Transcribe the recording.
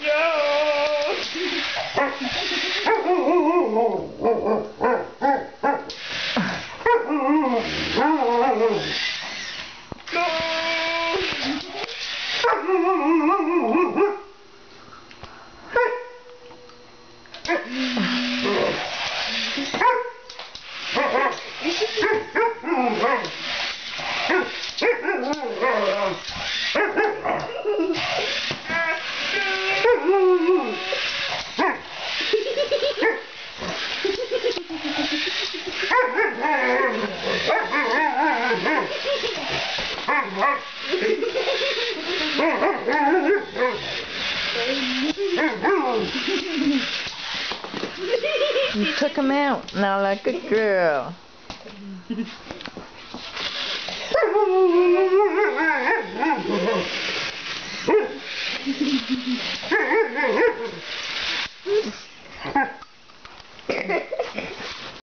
Yo! What? you took him out. Now, like a girl.